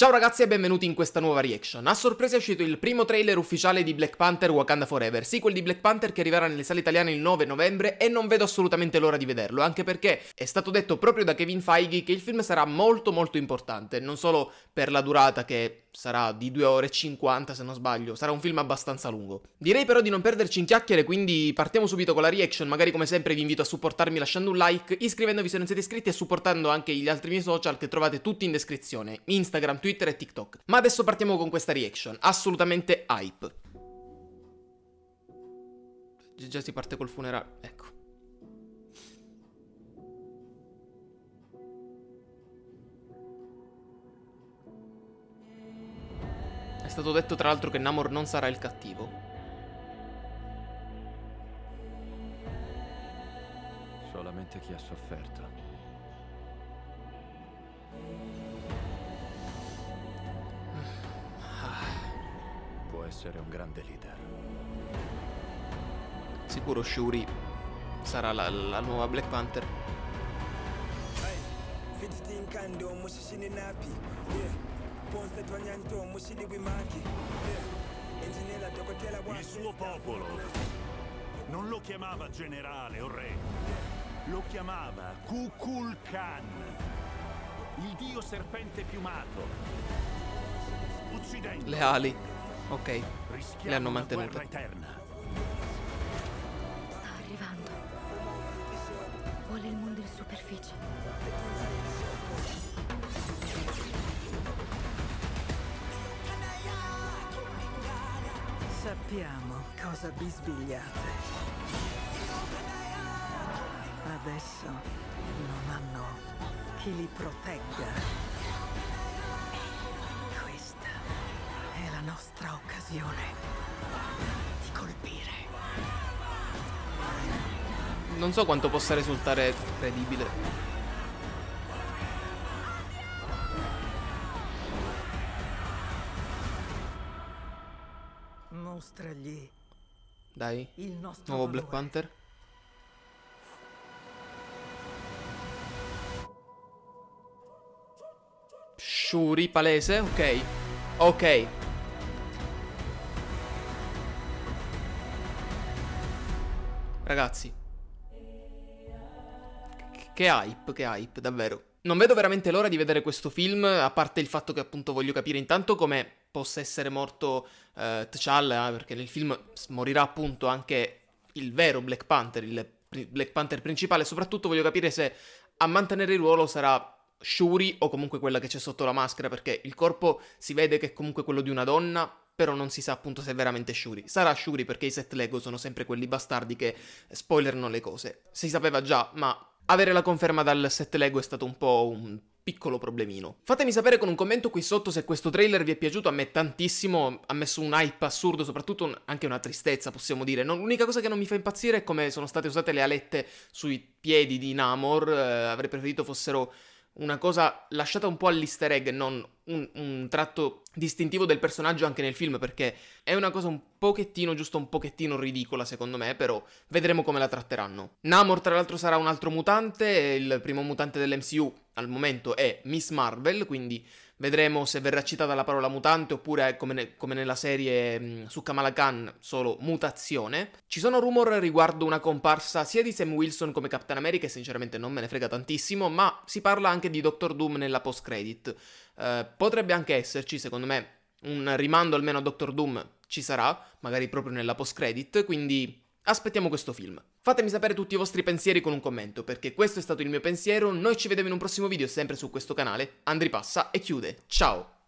Ciao ragazzi e benvenuti in questa nuova reaction. A sorpresa è uscito il primo trailer ufficiale di Black Panther Wakanda Forever, sequel di Black Panther che arriverà nelle sale italiane il 9 novembre e non vedo assolutamente l'ora di vederlo, anche perché è stato detto proprio da Kevin Feige che il film sarà molto molto importante, non solo per la durata che sarà di 2 ore e 50 se non sbaglio, sarà un film abbastanza lungo. Direi però di non perderci in chiacchiere, quindi partiamo subito con la reaction, magari come sempre vi invito a supportarmi lasciando un like, iscrivendovi se non siete iscritti e supportando anche gli altri miei social che trovate tutti in descrizione, Instagram, Twitter, e TikTok. Ma adesso partiamo con questa reaction, assolutamente hype. Già si parte col funerale, ecco. Stato detto tra l'altro che Namor non sarà il cattivo. Solamente chi ha sofferto essere un grande leader. Sicuro Shuri sarà la, la nuova Black Panther. Il suo popolo non lo chiamava generale o re, lo chiamava Kukulkan, il dio serpente piumato. Uccidendo. Le ali. Ok, le hanno mantenute. Sta arrivando. Vuole il mondo in superficie. Sappiamo cosa bisbigliate. Adesso non hanno chi li protegga. la nostra occasione di colpire. Non so quanto possa risultare credibile. Mostragli. Dai. Il nostro nuovo Black Panther. Shuri palese, ok. Ok. Ragazzi. Che hype, che hype, davvero. Non vedo veramente l'ora di vedere questo film, a parte il fatto che appunto voglio capire intanto come possa essere morto uh, T'Challa, perché nel film morirà appunto anche il vero Black Panther, il Black Panther principale, soprattutto voglio capire se a mantenere il ruolo sarà Shuri o comunque quella che c'è sotto la maschera, perché il corpo si vede che è comunque quello di una donna, però non si sa appunto se è veramente Shuri. Sarà Shuri perché i set Lego sono sempre quelli bastardi che spoilerano le cose. Si sapeva già, ma avere la conferma dal set Lego è stato un po' un piccolo problemino. Fatemi sapere con un commento qui sotto se questo trailer vi è piaciuto, a me tantissimo, ha messo un hype assurdo, soprattutto un, anche una tristezza possiamo dire. Non, l'unica cosa che non mi fa impazzire è come sono state usate le alette sui piedi di Namor, eh, avrei preferito fossero una cosa lasciata un po' all'easter egg, non un, un, tratto distintivo del personaggio anche nel film, perché è una cosa un pochettino, giusto un pochettino ridicola secondo me, però vedremo come la tratteranno. Namor tra l'altro sarà un altro mutante, il primo mutante dell'MCU al momento è Miss Marvel, quindi vedremo se verrà citata la parola mutante oppure come, ne, come nella serie mh, mm, su Kamala Khan solo mutazione. Ci sono rumor riguardo una comparsa sia di Sam Wilson come Captain America e sinceramente non me ne frega tantissimo, ma si parla anche di Doctor Doom nella post credit. Uh, potrebbe anche esserci, secondo me, un rimando almeno a Doctor Doom ci sarà, magari proprio nella post credit, quindi aspettiamo questo film. Fatemi sapere tutti i vostri pensieri con un commento, perché questo è stato il mio pensiero, noi ci vediamo in un prossimo video sempre su questo canale, Andri passa e chiude, ciao!